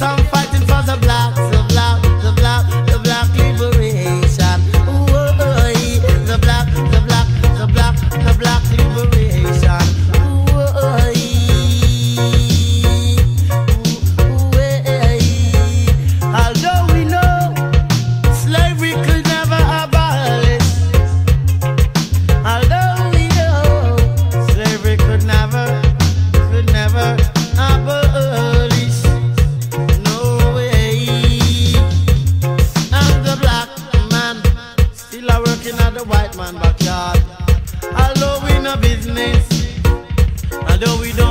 some fighting for the black. the white man backyard. Although we no business, although we don't.